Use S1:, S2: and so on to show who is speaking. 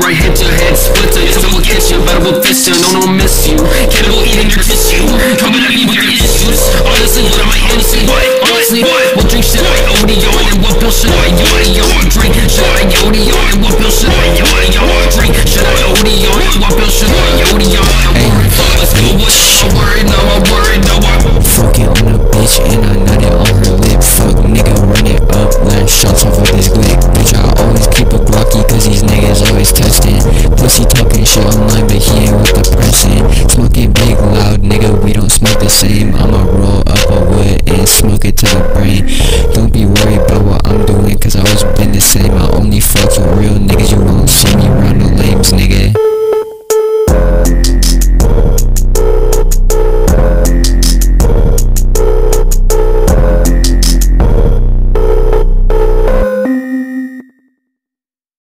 S1: right hit to head splitter Someone catch you, better will fist you, no, no, miss you Cannibal eating your tissue, coming at me with your issues Honestly, what am I innocent? What? Honestly, what? We'll drink shit like ODO and then what bullshit are you?
S2: Same. I'ma roll up a wood and smoke it to the brain. Don't be worried